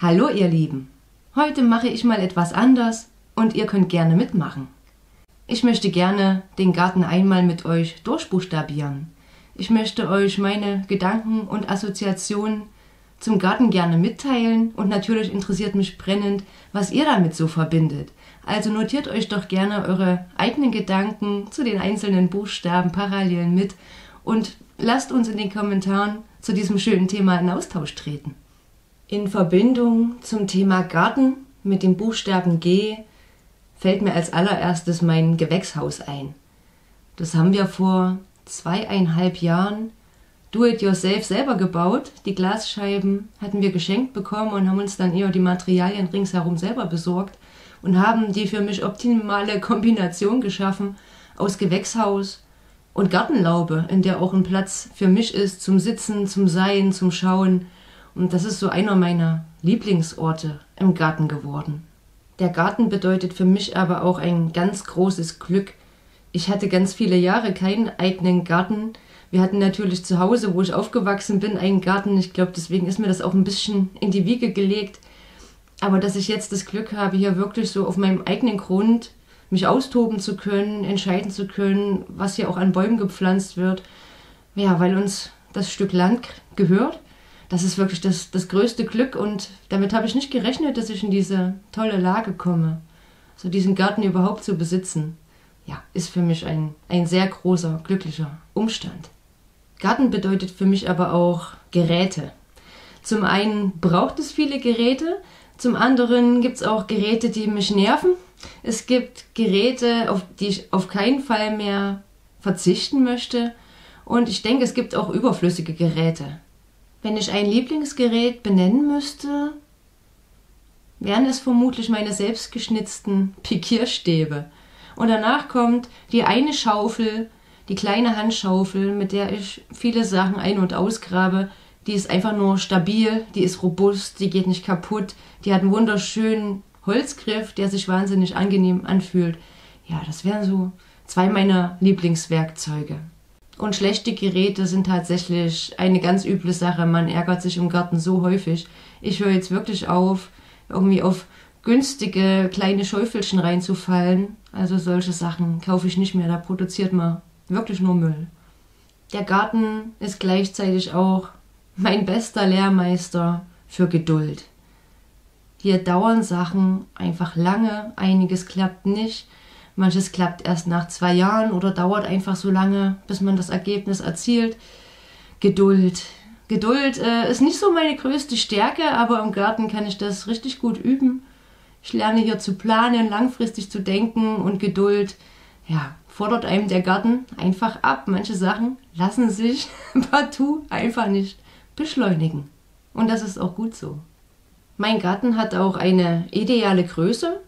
Hallo ihr Lieben, heute mache ich mal etwas anders und ihr könnt gerne mitmachen. Ich möchte gerne den Garten einmal mit euch durchbuchstabieren. Ich möchte euch meine Gedanken und Assoziationen zum Garten gerne mitteilen und natürlich interessiert mich brennend, was ihr damit so verbindet. Also notiert euch doch gerne eure eigenen Gedanken zu den einzelnen Buchstaben parallel mit und lasst uns in den Kommentaren zu diesem schönen Thema in Austausch treten. In Verbindung zum Thema Garten mit dem Buchstaben G fällt mir als allererstes mein Gewächshaus ein. Das haben wir vor zweieinhalb Jahren do-it-yourself selber gebaut. Die Glasscheiben hatten wir geschenkt bekommen und haben uns dann eher die Materialien ringsherum selber besorgt und haben die für mich optimale Kombination geschaffen aus Gewächshaus und Gartenlaube, in der auch ein Platz für mich ist zum Sitzen, zum Sein, zum Schauen. Und das ist so einer meiner Lieblingsorte im Garten geworden. Der Garten bedeutet für mich aber auch ein ganz großes Glück. Ich hatte ganz viele Jahre keinen eigenen Garten. Wir hatten natürlich zu Hause, wo ich aufgewachsen bin, einen Garten. Ich glaube, deswegen ist mir das auch ein bisschen in die Wiege gelegt. Aber dass ich jetzt das Glück habe, hier wirklich so auf meinem eigenen Grund mich austoben zu können, entscheiden zu können, was hier auch an Bäumen gepflanzt wird. Ja, weil uns das Stück Land gehört. Das ist wirklich das, das größte Glück und damit habe ich nicht gerechnet, dass ich in diese tolle Lage komme. So diesen Garten überhaupt zu besitzen, ja, ist für mich ein, ein sehr großer, glücklicher Umstand. Garten bedeutet für mich aber auch Geräte. Zum einen braucht es viele Geräte, zum anderen gibt es auch Geräte, die mich nerven. Es gibt Geräte, auf die ich auf keinen Fall mehr verzichten möchte. Und ich denke, es gibt auch überflüssige Geräte. Wenn ich ein Lieblingsgerät benennen müsste, wären es vermutlich meine selbstgeschnitzten Pikierstäbe. Und danach kommt die eine Schaufel, die kleine Handschaufel, mit der ich viele Sachen ein- und ausgrabe, die ist einfach nur stabil, die ist robust, die geht nicht kaputt, die hat einen wunderschönen Holzgriff, der sich wahnsinnig angenehm anfühlt. Ja, das wären so zwei meiner Lieblingswerkzeuge. Und schlechte Geräte sind tatsächlich eine ganz üble Sache. Man ärgert sich im Garten so häufig. Ich höre jetzt wirklich auf, irgendwie auf günstige kleine Schäufelchen reinzufallen. Also solche Sachen kaufe ich nicht mehr. Da produziert man wirklich nur Müll. Der Garten ist gleichzeitig auch mein bester Lehrmeister für Geduld. Hier dauern Sachen einfach lange, einiges klappt nicht, manches klappt erst nach zwei Jahren oder dauert einfach so lange, bis man das Ergebnis erzielt. Geduld. Geduld äh, ist nicht so meine größte Stärke, aber im Garten kann ich das richtig gut üben. Ich lerne hier zu planen, langfristig zu denken und Geduld, ja, fordert einem der Garten einfach ab. Manche Sachen lassen sich partout einfach nicht beschleunigen. Und das ist auch gut so. Mein Garten hat auch eine ideale Größe.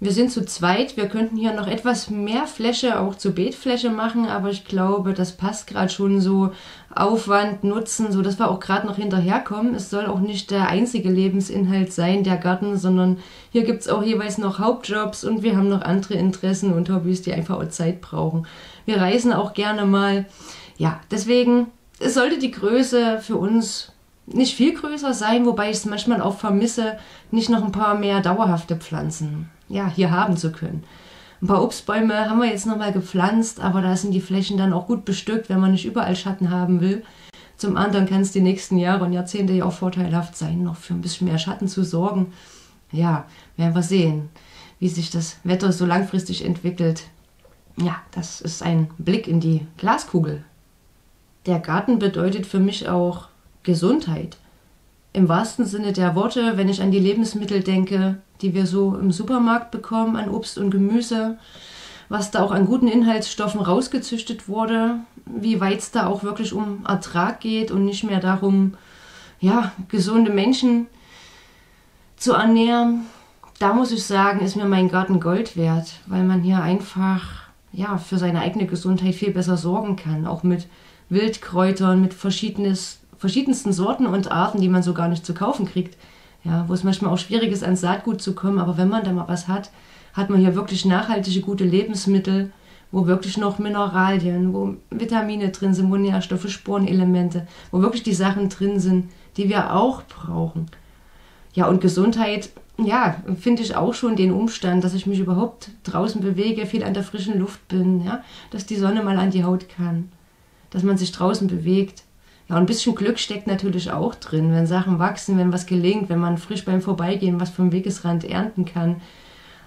Wir sind zu zweit. Wir könnten hier noch etwas mehr Fläche auch zur Beetfläche machen, aber ich glaube, das passt gerade schon so. Aufwand, Nutzen, so dass wir auch gerade noch hinterherkommen. Es soll auch nicht der einzige Lebensinhalt sein, der Garten, sondern hier gibt es auch jeweils noch Hauptjobs und wir haben noch andere Interessen und Hobbys, die einfach auch Zeit brauchen. Wir reisen auch gerne mal. Ja, deswegen es sollte die Größe für uns nicht viel größer sein, wobei ich es manchmal auch vermisse, nicht noch ein paar mehr dauerhafte Pflanzen ja, hier haben zu können. Ein paar Obstbäume haben wir jetzt nochmal gepflanzt, aber da sind die Flächen dann auch gut bestückt, wenn man nicht überall Schatten haben will. Zum anderen kann es die nächsten Jahre und Jahrzehnte ja auch vorteilhaft sein, noch für ein bisschen mehr Schatten zu sorgen. Ja, werden wir sehen, wie sich das Wetter so langfristig entwickelt. Ja, das ist ein Blick in die Glaskugel. Der Garten bedeutet für mich auch Gesundheit. Im wahrsten Sinne der Worte, wenn ich an die Lebensmittel denke, die wir so im Supermarkt bekommen, an Obst und Gemüse, was da auch an guten Inhaltsstoffen rausgezüchtet wurde, wie weit es da auch wirklich um Ertrag geht und nicht mehr darum, ja, gesunde Menschen zu ernähren. Da muss ich sagen, ist mir mein Garten Gold wert, weil man hier einfach ja, für seine eigene Gesundheit viel besser sorgen kann, auch mit Wildkräutern mit verschiedenes, verschiedensten Sorten und Arten, die man so gar nicht zu kaufen kriegt. Ja, wo es manchmal auch schwierig ist, ans Saatgut zu kommen, aber wenn man da mal was hat, hat man hier wirklich nachhaltige, gute Lebensmittel, wo wirklich noch Mineralien, wo Vitamine drin sind, wo Nährstoffe, Spurenelemente, wo wirklich die Sachen drin sind, die wir auch brauchen. Ja, und Gesundheit, ja, finde ich auch schon den Umstand, dass ich mich überhaupt draußen bewege, viel an der frischen Luft bin, ja, dass die Sonne mal an die Haut kann, dass man sich draußen bewegt. Ja, und ein bisschen Glück steckt natürlich auch drin, wenn Sachen wachsen, wenn was gelingt, wenn man frisch beim Vorbeigehen was vom Wegesrand ernten kann.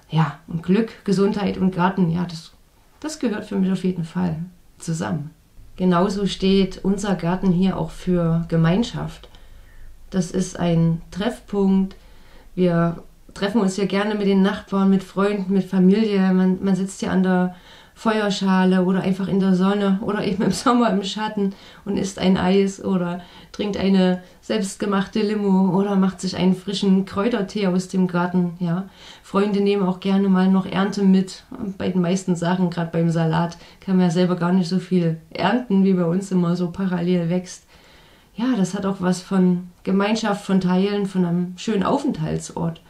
Ja, und Glück, Gesundheit und Garten, ja, das, das gehört für mich auf jeden Fall zusammen. Genauso steht unser Garten hier auch für Gemeinschaft. Das ist ein Treffpunkt. Wir treffen uns hier gerne mit den Nachbarn, mit Freunden, mit Familie. Man, man sitzt hier an der Feuerschale oder einfach in der Sonne oder eben im Sommer im Schatten und isst ein Eis oder trinkt eine selbstgemachte Limo oder macht sich einen frischen Kräutertee aus dem Garten. Ja, Freunde nehmen auch gerne mal noch Ernte mit. Bei den meisten Sachen, gerade beim Salat, kann man ja selber gar nicht so viel ernten, wie bei uns immer so parallel wächst. Ja, das hat auch was von Gemeinschaft, von Teilen, von einem schönen Aufenthaltsort.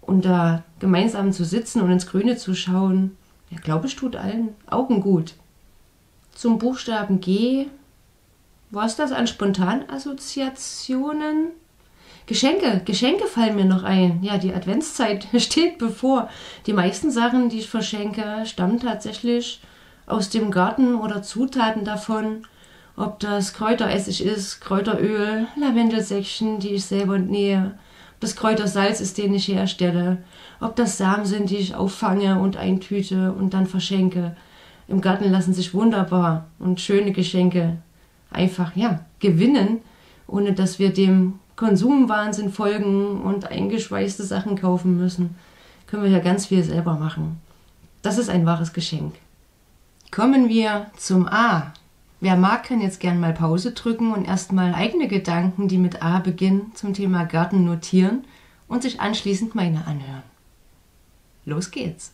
Und da gemeinsam zu sitzen und ins Grüne zu schauen, ja, glaube ich, tut allen Augen gut. Zum Buchstaben G. Was das an Spontanassoziationen? Geschenke, Geschenke fallen mir noch ein. Ja, die Adventszeit steht bevor. Die meisten Sachen, die ich verschenke, stammen tatsächlich aus dem Garten oder Zutaten davon. Ob das Kräuteressig ist, Kräuteröl, Lavendelsäckchen, die ich selber nähe, das Kräutersalz ist, den ich herstelle, ob das Samen sind, die ich auffange und eintüte und dann verschenke. Im Garten lassen sich wunderbar und schöne Geschenke einfach ja gewinnen, ohne dass wir dem Konsumwahnsinn folgen und eingeschweißte Sachen kaufen müssen. Können wir ja ganz viel selber machen. Das ist ein wahres Geschenk. Kommen wir zum A. Wer mag, kann jetzt gern mal Pause drücken und erstmal eigene Gedanken, die mit A beginnen, zum Thema Garten notieren und sich anschließend meine anhören. Los geht's.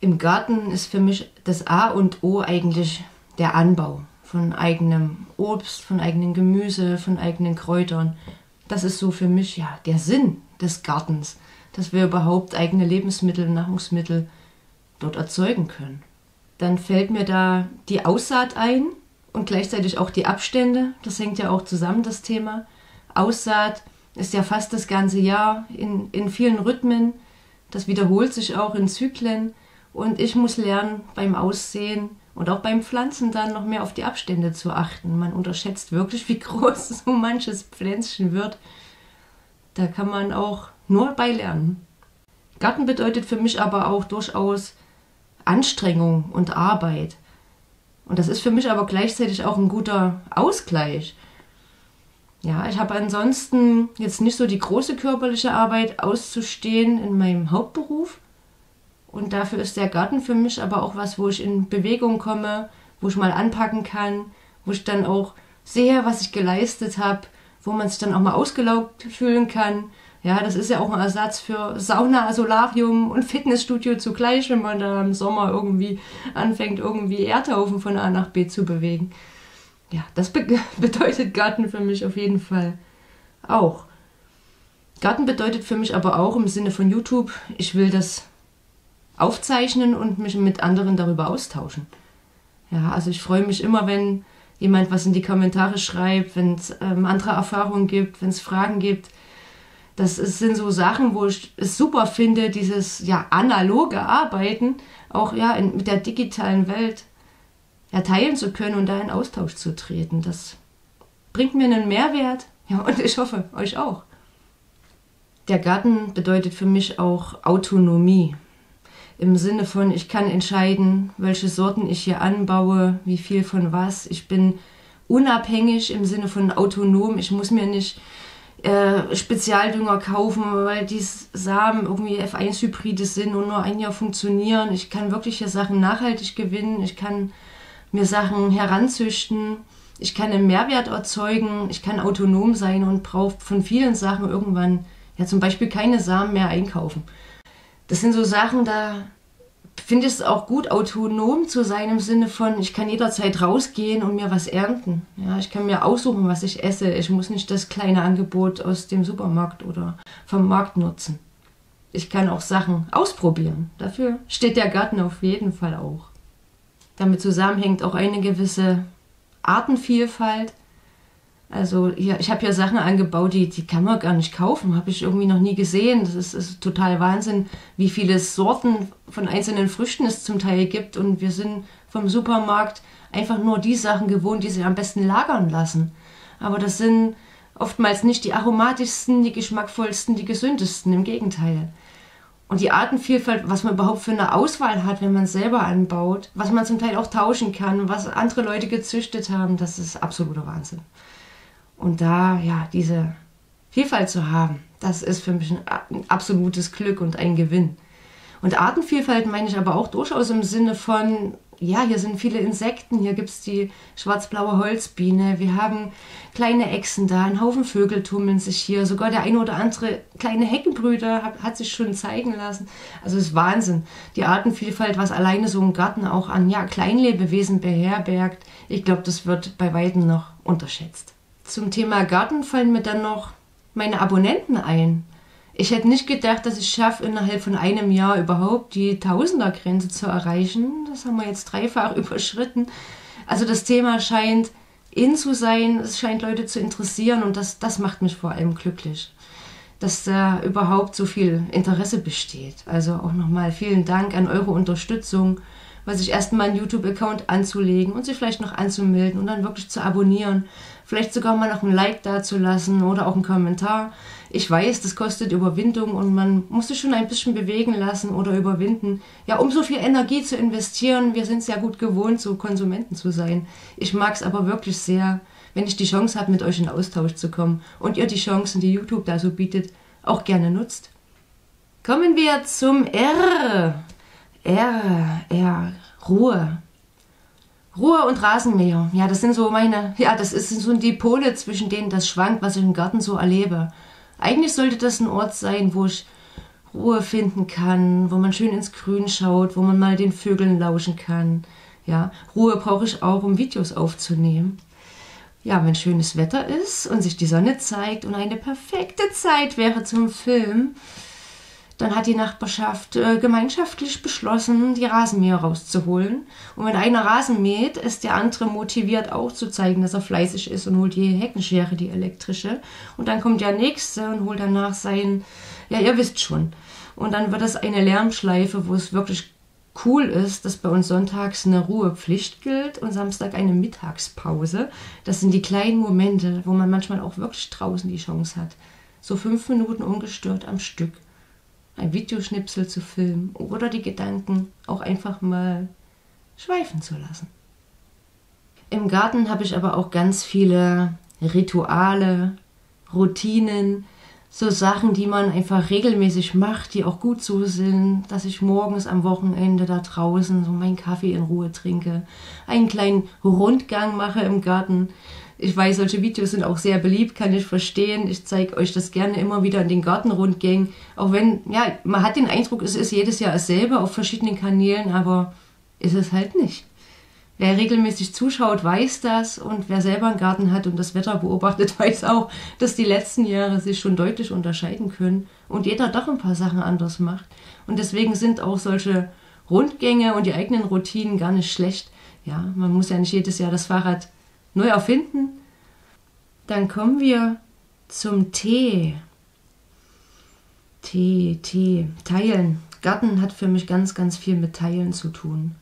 Im Garten ist für mich das A und O eigentlich der Anbau von eigenem Obst, von eigenem Gemüse, von eigenen Kräutern. Das ist so für mich ja der Sinn des Gartens, dass wir überhaupt eigene Lebensmittel, Nahrungsmittel dort erzeugen können. Dann fällt mir da die Aussaat ein, und gleichzeitig auch die Abstände. Das hängt ja auch zusammen, das Thema. Aussaat ist ja fast das ganze Jahr in, in vielen Rhythmen. Das wiederholt sich auch in Zyklen. Und ich muss lernen, beim Aussehen und auch beim Pflanzen dann noch mehr auf die Abstände zu achten. Man unterschätzt wirklich, wie groß so manches Pflänzchen wird. Da kann man auch nur bei lernen. Garten bedeutet für mich aber auch durchaus Anstrengung und Arbeit. Und das ist für mich aber gleichzeitig auch ein guter Ausgleich. Ja, ich habe ansonsten jetzt nicht so die große körperliche Arbeit auszustehen in meinem Hauptberuf. Und dafür ist der Garten für mich aber auch was, wo ich in Bewegung komme, wo ich mal anpacken kann, wo ich dann auch sehe, was ich geleistet habe, wo man sich dann auch mal ausgelaugt fühlen kann, ja, das ist ja auch ein Ersatz für Sauna, Solarium und Fitnessstudio zugleich, wenn man da im Sommer irgendwie anfängt, irgendwie Erdhaufen von A nach B zu bewegen. Ja, das be bedeutet Garten für mich auf jeden Fall auch. Garten bedeutet für mich aber auch im Sinne von YouTube, ich will das aufzeichnen und mich mit anderen darüber austauschen. Ja, also ich freue mich immer, wenn jemand was in die Kommentare schreibt, wenn es ähm, andere Erfahrungen gibt, wenn es Fragen gibt das sind so Sachen, wo ich es super finde, dieses ja analoge Arbeiten auch ja in, mit der digitalen Welt ja, teilen zu können und da in Austausch zu treten. Das bringt mir einen Mehrwert. Ja, und ich hoffe, euch auch. Der Garten bedeutet für mich auch Autonomie. Im Sinne von, ich kann entscheiden, welche Sorten ich hier anbaue, wie viel von was. Ich bin unabhängig im Sinne von autonom. Ich muss mir nicht äh, Spezialdünger kaufen, weil die Samen irgendwie F1-Hybride sind und nur ein Jahr funktionieren. Ich kann wirklich hier Sachen nachhaltig gewinnen. Ich kann mir Sachen heranzüchten. Ich kann einen Mehrwert erzeugen. Ich kann autonom sein und brauche von vielen Sachen irgendwann ja zum Beispiel keine Samen mehr einkaufen. Das sind so Sachen, da finde es auch gut, autonom zu sein im Sinne von, ich kann jederzeit rausgehen und mir was ernten. Ja, ich kann mir aussuchen, was ich esse. Ich muss nicht das kleine Angebot aus dem Supermarkt oder vom Markt nutzen. Ich kann auch Sachen ausprobieren. Dafür steht der Garten auf jeden Fall auch. Damit zusammenhängt auch eine gewisse Artenvielfalt. Also hier, ich habe hier Sachen angebaut, die, die kann man gar nicht kaufen, habe ich irgendwie noch nie gesehen. Das ist, ist total Wahnsinn, wie viele Sorten von einzelnen Früchten es zum Teil gibt. Und wir sind vom Supermarkt einfach nur die Sachen gewohnt, die sich am besten lagern lassen. Aber das sind oftmals nicht die aromatischsten, die geschmackvollsten, die gesündesten, im Gegenteil. Und die Artenvielfalt, was man überhaupt für eine Auswahl hat, wenn man selber anbaut, was man zum Teil auch tauschen kann, was andere Leute gezüchtet haben, das ist absoluter Wahnsinn. Und da, ja, diese Vielfalt zu haben, das ist für mich ein absolutes Glück und ein Gewinn. Und Artenvielfalt meine ich aber auch durchaus im Sinne von ja, hier sind viele Insekten, hier gibt es die schwarzblaue Holzbiene, wir haben kleine Echsen da, ein Haufen Vögel tummeln sich hier, sogar der eine oder andere kleine Heckenbrüder hat, hat sich schon zeigen lassen. Also es ist Wahnsinn. Die Artenvielfalt, was alleine so ein Garten auch an ja, Kleinlebewesen beherbergt, ich glaube, das wird bei weitem noch unterschätzt. Zum Thema Garten fallen mir dann noch meine Abonnenten ein. Ich hätte nicht gedacht, dass ich schaffe, innerhalb von einem Jahr überhaupt die Tausendergrenze zu erreichen. Das haben wir jetzt dreifach überschritten. Also das Thema scheint in zu sein, es scheint Leute zu interessieren und das, das macht mich vor allem glücklich, dass da überhaupt so viel Interesse besteht. Also auch nochmal vielen Dank an eure Unterstützung, weil sich erstmal einen YouTube-Account anzulegen und sich vielleicht noch anzumelden und dann wirklich zu abonnieren vielleicht sogar mal noch ein Like dazulassen oder auch einen Kommentar. Ich weiß, das kostet Überwindung und man muss sich schon ein bisschen bewegen lassen oder überwinden. Ja, um so viel Energie zu investieren, wir sind ja gut gewohnt, so Konsumenten zu sein. Ich mag es aber wirklich sehr, wenn ich die Chance habe, mit euch in Austausch zu kommen und ihr die Chancen, die YouTube da so bietet, auch gerne nutzt. Kommen wir zum R. R, R, Ruhe. Ruhe und Rasenmäher. Ja, das sind so meine, ja, das ist so die Pole, zwischen denen das schwankt, was ich im Garten so erlebe. Eigentlich sollte das ein Ort sein, wo ich Ruhe finden kann, wo man schön ins Grün schaut, wo man mal den Vögeln lauschen kann. Ja, Ruhe brauche ich auch, um Videos aufzunehmen. Ja, wenn schönes Wetter ist und sich die Sonne zeigt und eine perfekte Zeit wäre zum Film, dann hat die Nachbarschaft äh, gemeinschaftlich beschlossen, die Rasenmäher rauszuholen. Und wenn einer Rasen mäht, ist der andere motiviert auch zu zeigen, dass er fleißig ist und holt die Heckenschere, die elektrische. Und dann kommt der nächste und holt danach sein, ja, ihr wisst schon. Und dann wird es eine Lärmschleife, wo es wirklich cool ist, dass bei uns sonntags eine Ruhepflicht gilt und Samstag eine Mittagspause. Das sind die kleinen Momente, wo man manchmal auch wirklich draußen die Chance hat. So fünf Minuten ungestört am Stück ein Videoschnipsel zu filmen oder die Gedanken auch einfach mal schweifen zu lassen. Im Garten habe ich aber auch ganz viele Rituale, Routinen, so Sachen, die man einfach regelmäßig macht, die auch gut so sind, dass ich morgens am Wochenende da draußen so meinen Kaffee in Ruhe trinke, einen kleinen Rundgang mache im Garten, ich weiß, solche Videos sind auch sehr beliebt, kann ich verstehen. Ich zeige euch das gerne immer wieder in den Gartenrundgängen. Auch wenn, ja, man hat den Eindruck, es ist jedes Jahr dasselbe auf verschiedenen Kanälen, aber ist es halt nicht. Wer regelmäßig zuschaut, weiß das und wer selber einen Garten hat und das Wetter beobachtet, weiß auch, dass die letzten Jahre sich schon deutlich unterscheiden können und jeder doch ein paar Sachen anders macht. Und deswegen sind auch solche Rundgänge und die eigenen Routinen gar nicht schlecht. Ja, man muss ja nicht jedes Jahr das Fahrrad neu erfinden. Dann kommen wir zum Tee. Tee, Tee, Teilen. Garten hat für mich ganz, ganz viel mit Teilen zu tun.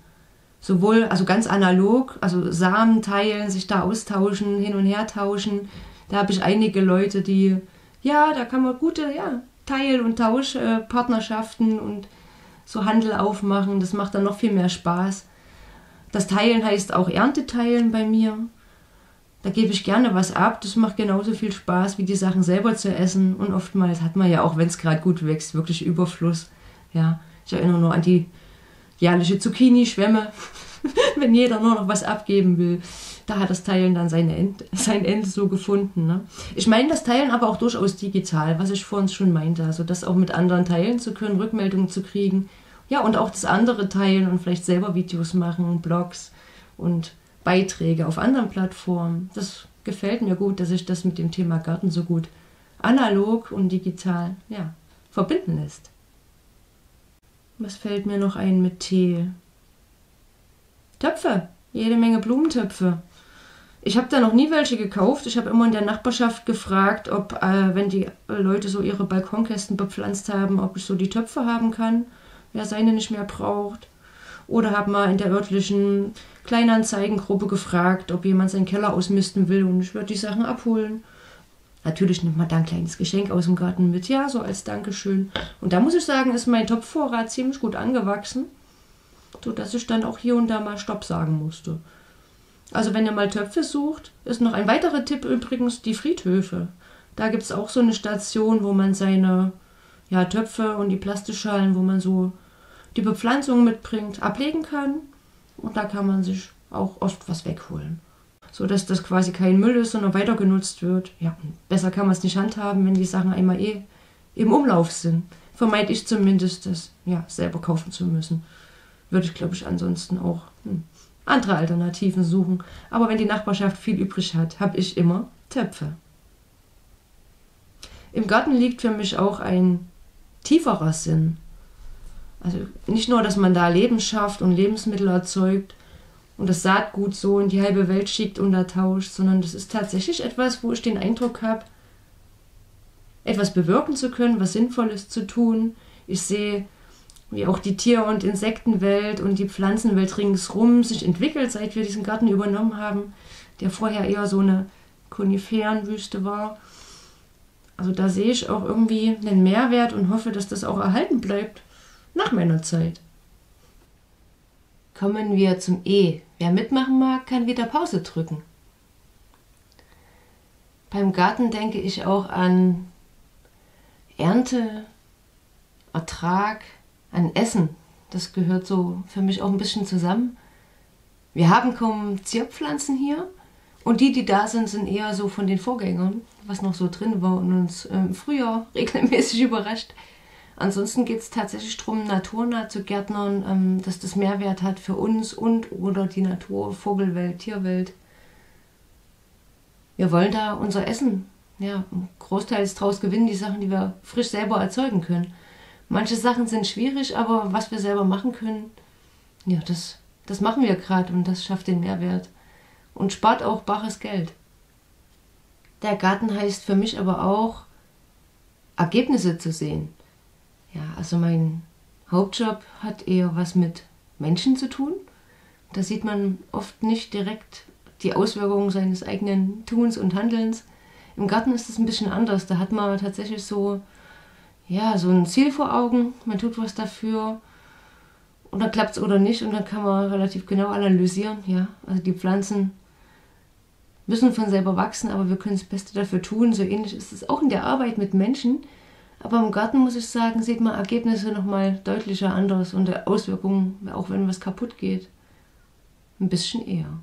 Sowohl, also ganz analog, also Samen teilen, sich da austauschen, hin und her tauschen. Da habe ich einige Leute, die, ja, da kann man gute, ja, Teil- und Tauschpartnerschaften und so Handel aufmachen. Das macht dann noch viel mehr Spaß. Das Teilen heißt auch Ernteteilen bei mir. Da gebe ich gerne was ab. Das macht genauso viel Spaß, wie die Sachen selber zu essen. Und oftmals hat man ja auch, wenn es gerade gut wächst, wirklich Überfluss. Ja, ich erinnere nur an die jährliche Zucchini-Schwämme, wenn jeder nur noch was abgeben will. Da hat das Teilen dann seine End, sein Ende so gefunden. Ne? Ich meine das Teilen aber auch durchaus digital, was ich vorhin schon meinte. Also das auch mit anderen teilen zu können, Rückmeldungen zu kriegen. Ja, und auch das andere teilen und vielleicht selber Videos machen, Blogs und Beiträge auf anderen Plattformen. Das gefällt mir gut, dass sich das mit dem Thema Garten so gut analog und digital ja, verbinden lässt. Was fällt mir noch ein mit Tee? Töpfe, jede Menge Blumentöpfe. Ich habe da noch nie welche gekauft. Ich habe immer in der Nachbarschaft gefragt, ob, äh, wenn die Leute so ihre Balkonkästen bepflanzt haben, ob ich so die Töpfe haben kann, wer seine nicht mehr braucht. Oder habe mal in der örtlichen Kleinanzeigengruppe gefragt, ob jemand seinen Keller ausmisten will und ich würde die Sachen abholen. Natürlich nimmt man da ein kleines Geschenk aus dem Garten mit, ja, so als Dankeschön. Und da muss ich sagen, ist mein Topfvorrat ziemlich gut angewachsen, sodass ich dann auch hier und da mal Stopp sagen musste. Also wenn ihr mal Töpfe sucht, ist noch ein weiterer Tipp übrigens die Friedhöfe. Da gibt es auch so eine Station, wo man seine ja, Töpfe und die Plastikschalen, wo man so die Bepflanzung mitbringt, ablegen kann. Und da kann man sich auch oft was wegholen. So dass das quasi kein Müll ist, sondern weiter genutzt wird. Ja, besser kann man es nicht handhaben, wenn die Sachen einmal eh im Umlauf sind. Vermeide ich zumindest, das ja, selber kaufen zu müssen. Würde ich, glaube ich, ansonsten auch hm, andere Alternativen suchen. Aber wenn die Nachbarschaft viel übrig hat, habe ich immer Töpfe. Im Garten liegt für mich auch ein tieferer Sinn. Also nicht nur, dass man da Leben schafft und Lebensmittel erzeugt und das Saatgut so in die halbe Welt schickt und ertauscht, sondern das ist tatsächlich etwas, wo ich den Eindruck habe, etwas bewirken zu können, was Sinnvolles zu tun. Ich sehe wie auch die Tier- und Insektenwelt und die Pflanzenwelt ringsrum sich entwickelt, seit wir diesen Garten übernommen haben, der vorher eher so eine Koniferenwüste war. Also da sehe ich auch irgendwie einen Mehrwert und hoffe, dass das auch erhalten bleibt nach meiner Zeit. Kommen wir zum E. Wer mitmachen mag, kann wieder Pause drücken. Beim Garten denke ich auch an Ernte, Ertrag, an Essen. Das gehört so für mich auch ein bisschen zusammen. Wir haben kaum Zierpflanzen hier und die, die da sind, sind eher so von den Vorgängern, was noch so drin war und uns im Frühjahr regelmäßig überrascht. Ansonsten geht es tatsächlich darum, naturnah zu Gärtnern, ähm, dass das Mehrwert hat für uns und oder die Natur, Vogelwelt, Tierwelt. Wir wollen da unser Essen, ja, großteils draus gewinnen, die Sachen, die wir frisch selber erzeugen können. Manche Sachen sind schwierig, aber was wir selber machen können, ja, das, das machen wir gerade und das schafft den Mehrwert und spart auch bares Geld. Der Garten heißt für mich aber auch, Ergebnisse zu sehen. Ja, also mein Hauptjob hat eher was mit Menschen zu tun. Da sieht man oft nicht direkt die Auswirkungen seines eigenen Tuns und Handelns. Im Garten ist es ein bisschen anders. Da hat man tatsächlich so ja, so ein Ziel vor Augen, man tut was dafür und dann klappt es oder nicht und dann kann man relativ genau analysieren, ja, also die Pflanzen müssen von selber wachsen, aber wir können das Beste dafür tun. So ähnlich ist es auch in der Arbeit mit Menschen. Aber im Garten muss ich sagen, sieht man Ergebnisse nochmal deutlicher anders und Auswirkungen, auch wenn was kaputt geht, ein bisschen eher.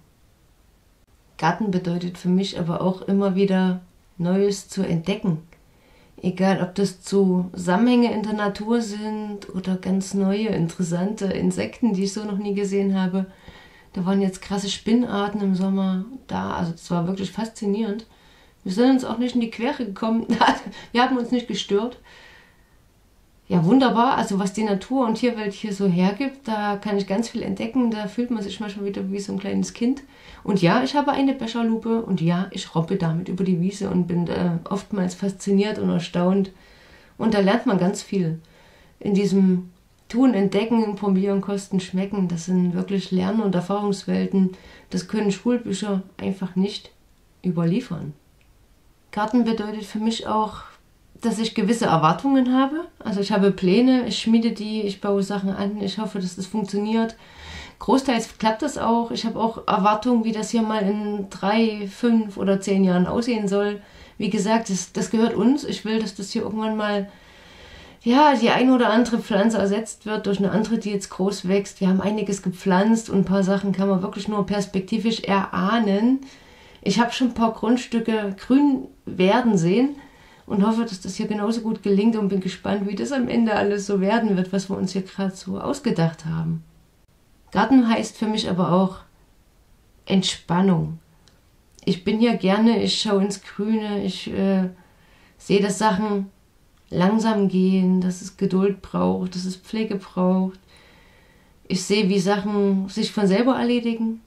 Garten bedeutet für mich aber auch immer wieder Neues zu entdecken. Egal, ob das Zusammenhänge in der Natur sind oder ganz neue, interessante Insekten, die ich so noch nie gesehen habe. Da waren jetzt krasse Spinnarten im Sommer da. Also das war wirklich faszinierend. Wir sind uns auch nicht in die Quere gekommen. Wir haben uns nicht gestört ja, wunderbar. Also was die Natur und Tierwelt hier so hergibt, da kann ich ganz viel entdecken. Da fühlt man sich manchmal wieder wie so ein kleines Kind. Und ja, ich habe eine Becherlupe und ja, ich robbe damit über die Wiese und bin äh, oftmals fasziniert und erstaunt. Und da lernt man ganz viel. In diesem Tun, Entdecken, Probieren, Kosten, Schmecken, das sind wirklich Lern- und Erfahrungswelten. Das können Schulbücher einfach nicht überliefern. Garten bedeutet für mich auch dass ich gewisse Erwartungen habe. Also ich habe Pläne, ich schmiede die, ich baue Sachen an, ich hoffe, dass das funktioniert. Großteils klappt das auch. Ich habe auch Erwartungen, wie das hier mal in drei, fünf oder zehn Jahren aussehen soll. Wie gesagt, das, das gehört uns. Ich will, dass das hier irgendwann mal, ja, die ein oder andere Pflanze ersetzt wird durch eine andere, die jetzt groß wächst. Wir haben einiges gepflanzt und ein paar Sachen kann man wirklich nur perspektivisch erahnen. Ich habe schon ein paar Grundstücke grün werden sehen und hoffe, dass das hier genauso gut gelingt und bin gespannt, wie das am Ende alles so werden wird, was wir uns hier gerade so ausgedacht haben. Garten heißt für mich aber auch Entspannung. Ich bin hier gerne, ich schaue ins Grüne, ich äh, sehe, dass Sachen langsam gehen, dass es Geduld braucht, dass es Pflege braucht. Ich sehe, wie Sachen sich von selber erledigen.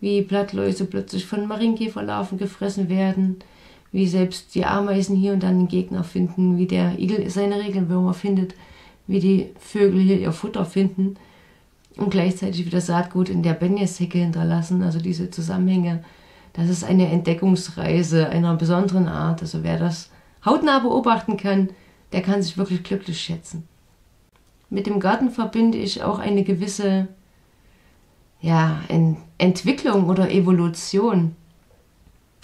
Wie Blattläuse plötzlich von Marienkäferlarven gefressen werden, wie selbst die Ameisen hier und dann einen Gegner finden, wie der Igel seine Regenwürmer findet, wie die Vögel hier ihr Futter finden und gleichzeitig wieder Saatgut in der Benjeshecke hinterlassen. Also diese Zusammenhänge, das ist eine Entdeckungsreise einer besonderen Art. Also wer das hautnah beobachten kann, der kann sich wirklich glücklich schätzen. Mit dem Garten verbinde ich auch eine gewisse ja, Entwicklung oder Evolution.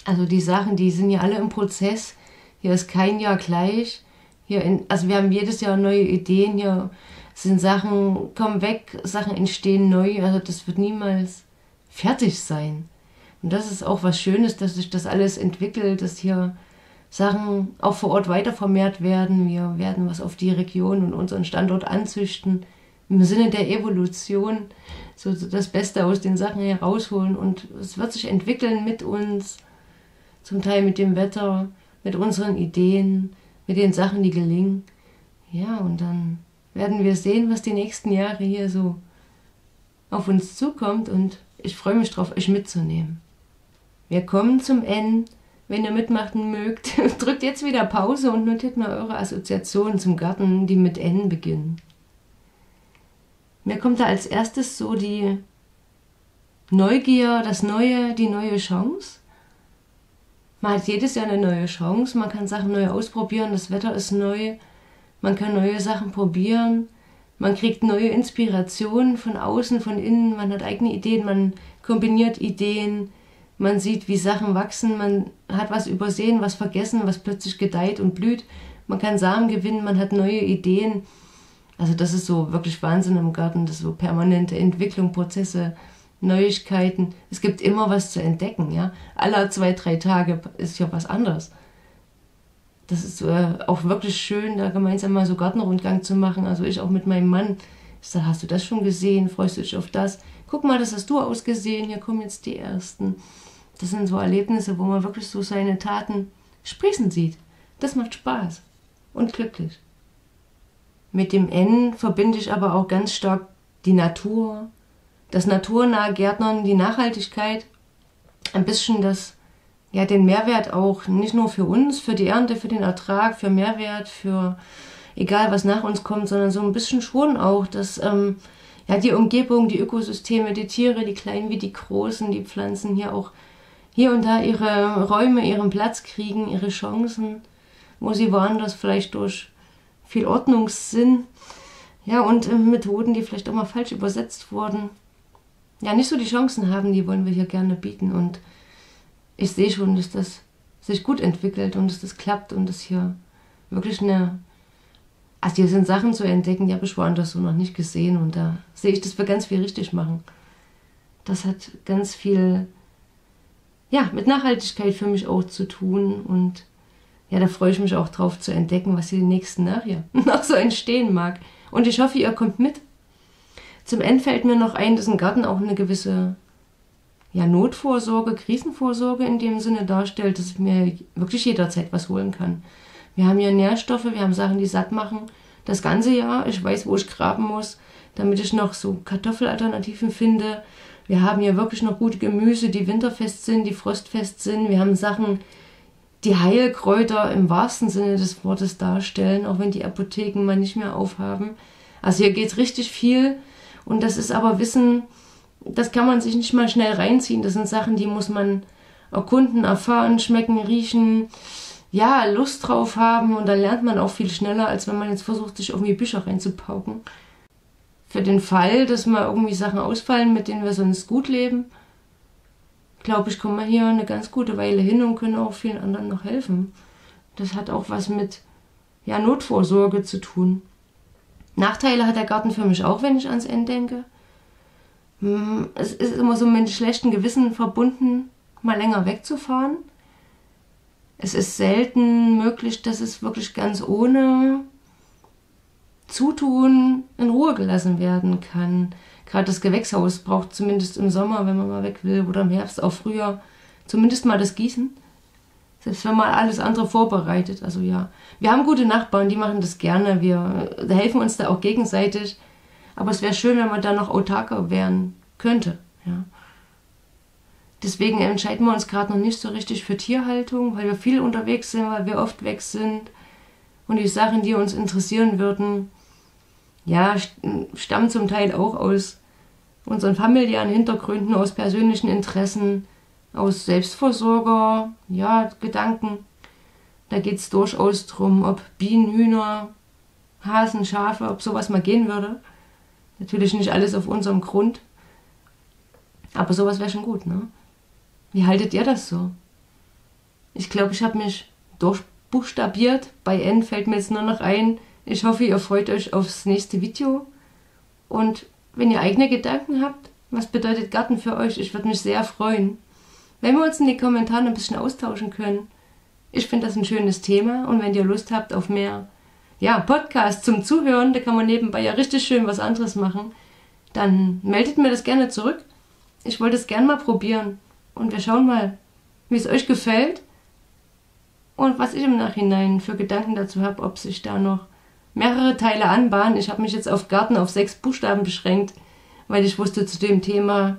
Also die Sachen, die sind ja alle im Prozess. Hier ist kein Jahr gleich. Hier in, also wir haben jedes Jahr neue Ideen. Hier sind Sachen, kommen weg, Sachen entstehen neu. Also das wird niemals fertig sein. Und das ist auch was Schönes, dass sich das alles entwickelt, dass hier Sachen auch vor Ort weiter vermehrt werden. Wir werden was auf die Region und unseren Standort anzüchten. Im Sinne der Evolution so das Beste aus den Sachen herausholen und es wird sich entwickeln mit uns, zum Teil mit dem Wetter, mit unseren Ideen, mit den Sachen, die gelingen. Ja, und dann werden wir sehen, was die nächsten Jahre hier so auf uns zukommt und ich freue mich darauf, euch mitzunehmen. Wir kommen zum Ende wenn ihr mitmachen mögt, drückt jetzt wieder Pause und notiert mal eure Assoziationen zum Garten, die mit N beginnen. Mir kommt da als erstes so die Neugier, das Neue, die neue Chance. Man hat jedes Jahr eine neue Chance, man kann Sachen neu ausprobieren, das Wetter ist neu, man kann neue Sachen probieren, man kriegt neue Inspirationen von außen, von innen, man hat eigene Ideen, man kombiniert Ideen, man sieht, wie Sachen wachsen, man hat was übersehen, was vergessen, was plötzlich gedeiht und blüht. Man kann Samen gewinnen, man hat neue Ideen. Also das ist so wirklich Wahnsinn im Garten, das so permanente Entwicklung, Prozesse, Neuigkeiten. Es gibt immer was zu entdecken, ja. Alle zwei, drei Tage ist ja was anderes. Das ist äh, auch wirklich schön, da gemeinsam mal so Gartenrundgang zu machen. Also ich auch mit meinem Mann. Ich sage, hast du das schon gesehen? Freust du dich auf das? Guck mal, das hast du ausgesehen. Hier kommen jetzt die ersten. Das sind so Erlebnisse, wo man wirklich so seine Taten sprießen sieht. Das macht Spaß und glücklich. Mit dem N verbinde ich aber auch ganz stark die Natur, das naturnahe Gärtnern, die Nachhaltigkeit, ein bisschen das, ja, den Mehrwert auch, nicht nur für uns, für die Ernte, für den Ertrag, für Mehrwert, für egal was nach uns kommt, sondern so ein bisschen schon auch, dass ähm, ja, die Umgebung, die Ökosysteme, die Tiere, die kleinen wie die großen, die Pflanzen hier auch hier und da ihre Räume, ihren Platz kriegen, ihre Chancen, wo sie woanders vielleicht durch viel Ordnungssinn, ja, und äh, Methoden, die vielleicht auch mal falsch übersetzt wurden, ja, nicht so die Chancen haben, die wollen wir hier gerne bieten. Und ich sehe schon, dass das sich gut entwickelt und dass das klappt und dass hier wirklich eine. Also hier sind Sachen zu entdecken, die habe ich woanders so noch nicht gesehen und da sehe ich, dass wir ganz viel richtig machen. Das hat ganz viel ja, mit Nachhaltigkeit für mich auch zu tun. Und ja, da freue ich mich auch drauf zu entdecken, was hier die nächsten nachher noch so entstehen mag. Und ich hoffe, ihr kommt mit. Zum Ende fällt mir noch ein, dass ein Garten auch eine gewisse ja, Notvorsorge, Krisenvorsorge in dem Sinne darstellt, dass ich mir wirklich jederzeit was holen kann. Wir haben hier Nährstoffe, wir haben Sachen, die satt machen. Das ganze Jahr, ich weiß, wo ich graben muss, damit ich noch so Kartoffelalternativen finde. Wir haben hier wirklich noch gute Gemüse, die winterfest sind, die frostfest sind. Wir haben Sachen, die Heilkräuter im wahrsten Sinne des Wortes darstellen, auch wenn die Apotheken mal nicht mehr aufhaben. Also hier geht richtig viel und das ist aber Wissen, das kann man sich nicht mal schnell reinziehen. Das sind Sachen, die muss man erkunden, erfahren, schmecken, riechen, ja, Lust drauf haben und dann lernt man auch viel schneller, als wenn man jetzt versucht, sich irgendwie Bücher reinzupauken für den Fall, dass mal irgendwie Sachen ausfallen, mit denen wir sonst gut leben, glaube ich, kommen wir hier eine ganz gute Weile hin und können auch vielen anderen noch helfen. Das hat auch was mit ja, Notvorsorge zu tun. Nachteile hat der Garten für mich auch, wenn ich ans Ende denke. Hm, es ist immer so mit schlechten Gewissen verbunden, mal länger wegzufahren. Es ist selten möglich, dass es wirklich ganz ohne Zutun in Ruhe gelassen werden kann. Gerade das Gewächshaus braucht zumindest im Sommer, wenn man mal weg will, oder im Herbst auch früher, zumindest mal das Gießen. Selbst wenn man alles andere vorbereitet. Also ja, wir haben gute Nachbarn, die machen das gerne. Wir helfen uns da auch gegenseitig. Aber es wäre schön, wenn man da noch autarker werden könnte. Ja. Deswegen entscheiden wir uns gerade noch nicht so richtig für Tierhaltung, weil wir viel unterwegs sind, weil wir oft weg sind. Und die Sachen, die uns interessieren würden, ja, stammen zum Teil auch aus unseren familiären Hintergründen, aus persönlichen Interessen, aus Selbstversorger, ja, Gedanken. Da geht es durchaus darum, ob Bienen, Hühner, Hasen, Schafe, ob sowas mal gehen würde. Natürlich nicht alles auf unserem Grund. Aber sowas wäre schon gut, ne? Wie haltet ihr das so? Ich glaube, ich habe mich durchbuchstabiert. Bei N fällt mir jetzt nur noch ein. Ich hoffe, ihr freut euch aufs nächste Video. Und wenn ihr eigene Gedanken habt, was bedeutet Garten für euch, ich würde mich sehr freuen, wenn wir uns in den Kommentaren ein bisschen austauschen können. Ich finde das ein schönes Thema und wenn ihr Lust habt auf mehr ja, Podcast zum Zuhören, da kann man nebenbei ja richtig schön was anderes machen, dann meldet mir das gerne zurück. Ich wollte es gerne mal probieren und wir schauen mal, wie es euch gefällt und was ich im Nachhinein für Gedanken dazu habe, ob sich da noch mehrere Teile anbahnen. Ich habe mich jetzt auf Garten auf sechs Buchstaben beschränkt, weil ich wusste, zu dem Thema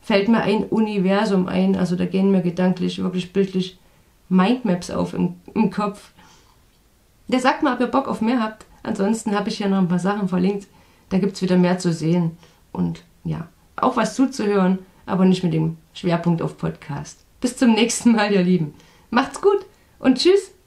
fällt mir ein Universum ein. Also da gehen mir gedanklich, wirklich bildlich Mindmaps auf im, im Kopf. Der sagt mal, ob ihr Bock auf mehr habt. Ansonsten habe ich ja noch ein paar Sachen verlinkt. Da gibt es wieder mehr zu sehen. Und ja, auch was zuzuhören, aber nicht mit dem Schwerpunkt auf Podcast. Bis zum nächsten Mal, ihr Lieben. Macht's gut und tschüss.